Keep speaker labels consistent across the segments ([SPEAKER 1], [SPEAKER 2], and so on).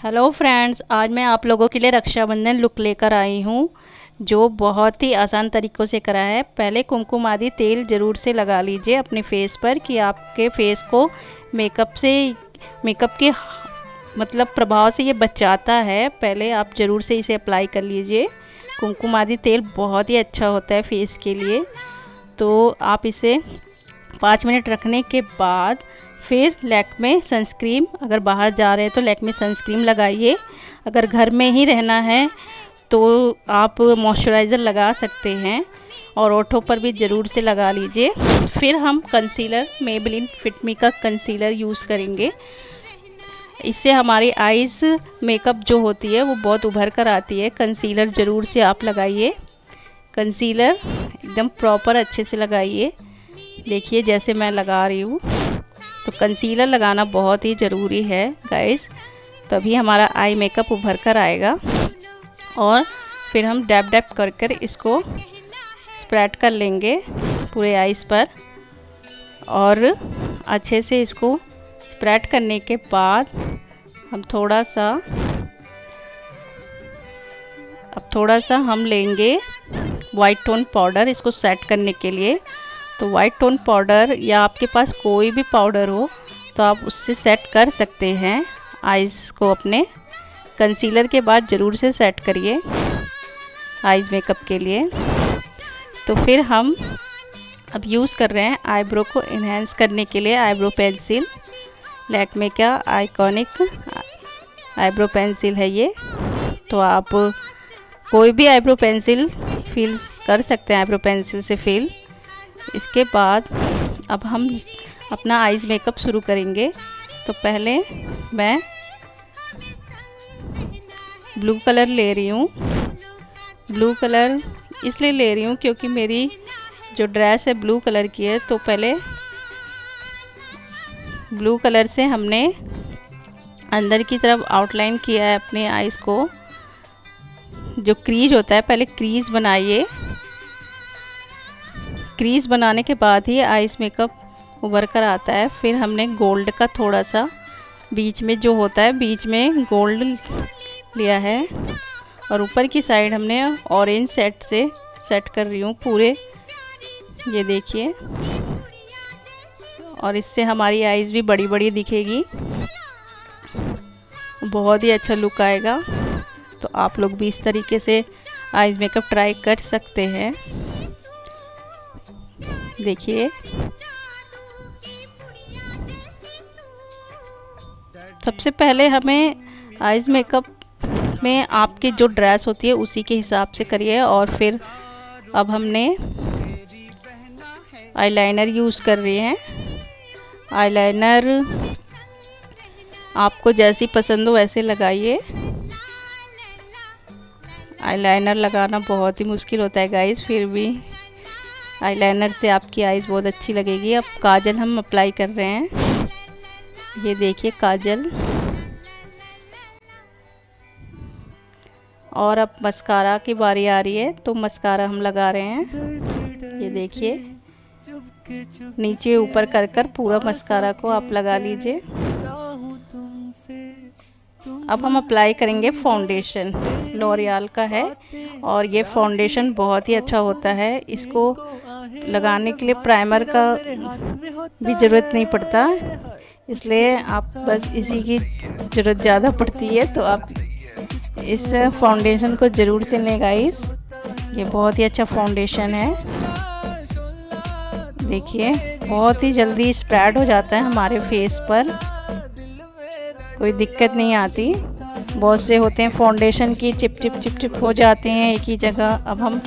[SPEAKER 1] Hello friends आज मैं आप लोगों के लिए रक्षाबंधन लुक लेकर आई हूँ, जो बहुत ही आसान तरीक़ों से करा है। पहले कुमकुम आदि तेल ज़रूर से लगा लीजिए अपने फेस पर कि आपके फेस को मेकअप से मेकअप के मतलब प्रभाव से ये बचाता है। पहले आप ज़रूर से इसे अप्लाई कर लीजिए। कुमकुम आदि तेल बहुत ही अच्छा होता है फेस के लिए। तो आप इसे पाँच मिनट रखने के बाद फिर लैक्मे सनस्क्रीम, अगर बाहर जा रहे हैं तो लैक्मे सनस्क्रीम लगाइए। अगर घर में ही रहना है तो आप मॉइस्चराइज़र लगा सकते हैं और ओठों पर भी ज़रूर से लगा लीजिए। फिर हम कंसीलर मेबलिन फिटमी का कंसीलर यूज़ करेंगे। इससे हमारी आइज़ मेकअप जो होती है वो बहुत उभर कर आती है। कंसीलर ज़रूर से आप लगाइए। कंसीलर एकदम प्रॉपर अच्छे से लगाइए। देखिए जैसे मैं लगा रही हूँ। तो कंसीलर लगाना बहुत ही ज़रूरी है गाइस तभी हमारा आई मेकअप उभर कर आएगा और फिर हम डैप डैप कर कर इसको स्प्रेड कर लेंगे पूरे आइस पर और अच्छे से इसको स्प्रेड करने के बाद हम थोड़ा सा, अब थोड़ा सा हम लेंगे वाइट टोन पाउडर इसको सेट करने के लिए। तो वाइट टोन पाउडर या आपके पास कोई भी पाउडर हो तो आप उससे सेट कर सकते हैं। आइज़ को अपने कंसीलर के बाद ज़रूर से सेट करिए आइज़ मेकअप के लिए। तो फिर हम अब यूज़ कर रहे हैं आईब्रो को इन्हेंस करने के लिए आईब्रो पेंसिल लैकमे का आइकॉनिक आईब्रो पेंसिल है ये? तो आप कोई भी आईब्रो पेंसिल फिल कर सकते हैं आईब्रो पेंसिल से फिल इसके बाद अब हम अपना आइज़ मेकअप शुरू करेंगे। तो पहले मैं ब्लू कलर ले रही हूँ। ब्लू कलर इसलिए ले रही हूँ क्योंकि मेरी जो ड्रेस है ब्लू कलर की है तो पहले ब्लू कलर से हमने अंदर की तरफ़ आउटलाइन किया है अपने आइज़ को। जो क्रीज होता है, पहले क्रीज बनाइए। क्रीज बनाने के बाद ही आइस मेकअप उभर कर आता है। फिर हमने गोल्ड का थोड़ा सा बीच में जो होता है, बीच में गोल्ड लिया है। और ऊपर की साइड हमने ऑरेंज सेट से सेट कर रही हूँ पूरे। ये देखिए। और इससे हमारी आइज़ भी बड़ी बड़ी दिखेगी। बहुत ही अच्छा लुक आएगा। तो आप लोग भी इस तरीके से आइज़ मेकअप ट्राई कर सकते हैं। देखिए। सबसे पहले हमें आइज़ मेकअप में आपकी जो ड्रेस होती है, उसी के हिसाब से करिए और फिर अब हमने आईलाइनर यूज़ कर रहे हैं। आईलाइनर आपको जैसी पसंद हो वैसे लगाइए। आईलाइनर लगाना बहुत ही मुश्किल होता है गाइस फिर भी। आईलाइनर से आपकी आईज़ बहुत अच्छी लगेगी। अब काजल हम अप्लाई कर रहे हैं। ये देखिए काजल। और अब मस्कारा की बारी आ रही है तो मस्कारा हम लगा रहे हैं। ये देखिए। नीचे ऊपर कर कर पूरा मस्कारा को आप लगा लीजिए। अब हम अप्लाई करेंगे फाउंडेशन लॉरियल का है। और ये फाउंडेशन बहुत ही अच्छा होता है। इसको लगाने के लिए प्राइमर का भी ज़रूरत नहीं पड़ता। इसलिए आप बस इसी की ज़रूरत ज़्यादा पड़ती है तो आप इस फाउंडेशन को ज़रूर से लें गाइस ये बहुत ही अच्छा फाउंडेशन है। देखिए, बहुत ही जल्दी स्प्रेड हो जाता है हमारे फेस पर। कोई दिक्कत नहीं आती। बहुत से होते हैं फाउंडेशन की चिप चिप चिप चिप हो जाते हैं एक ही जगह। अब हम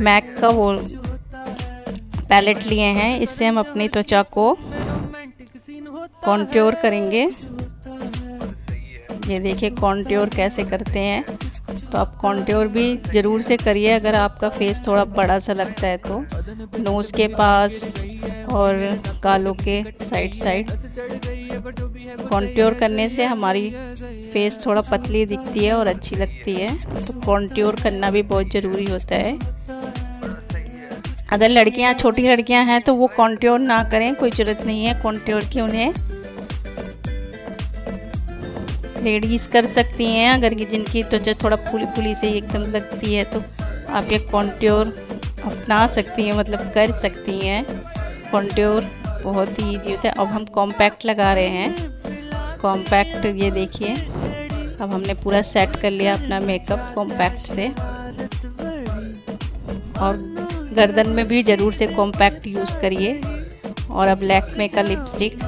[SPEAKER 1] मैक का वो पैलेट लिए हैं, इससे हम अपनी त्वचा को कॉन्ट्योर करेंगे। ये देखिए कॉन्ट्योर कैसे करते हैं। तो आप कॉन्ट्योर भी ज़रूर से करिए, अगर आपका फेस थोड़ा बड़ा सा लगता है तो। नोज़ के पास और गालों के साइड साइड कॉन्ट्योर करने से हमारी फेस थोड़ा पतली दिखती है और अच्छी लगती है। तो कॉन्ट्योर करना भी बहुत ज़रूरी होता है। अगर लड़कियाँ, छोटी लड़कियाँ हैं तो वो कॉन्ट्योर ना करें, कोई ज़रूरत नहीं है कॉन्ट्योर की उन्हें। लेडीज़ कर सकती हैं, अगर कि जिनकी त्वचा थोड़ा फूली फूली से एकदम लगती है तो आप ये कॉन्ट्योर अपना सकती हैं मतलब कर सकती हैं। कॉन्ट्योर बहुत ही ईजी होता है। अब हम कॉम्पैक्ट लगा रहे हैं। कॉम्पैक्ट ये देखिए। अब हमने पूरा सेट कर लिया अपना मेकअप कॉम्पैक्ट से। और गर्दन में भी ज़रूर से कॉम्पैक्ट यूज़ करिए। और अब लैक्मे का लिपस्टिक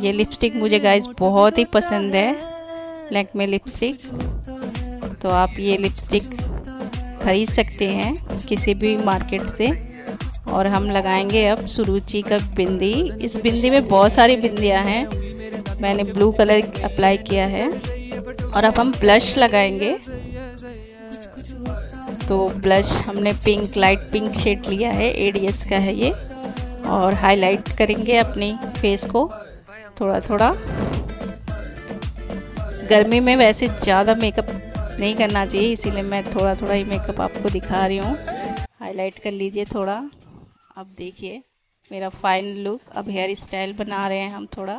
[SPEAKER 1] ये लिपस्टिक मुझे गाइस बहुत ही पसंद है लैक्मे लिपस्टिक तो आप ये लिपस्टिक खरीद सकते हैं किसी भी मार्केट से। और हम लगाएँगे अब सुरुचि का बिंदी। इस बिंदी में बहुत सारी बिंदियाँ हैं। मैंने ब्लू कलर अप्लाई किया है। और अब हम ब्लश लगाएँगे। तो ब्लश हमने पिंक, लाइट पिंक शेड लिया है एडीएस का है ये। और हाईलाइट करेंगे अपनी फेस को थोड़ा थोड़ा गर्मी में वैसे ज़्यादा मेकअप नहीं करना चाहिए, इसीलिए मैं थोड़ा थोड़ा ही मेकअप आपको दिखा रही हूँ। हाईलाइट कर लीजिए थोड़ा। अब देखिए, मेरा फाइनल लुक अब हेयर स्टाइल बना रहे हैं हम थोड़ा।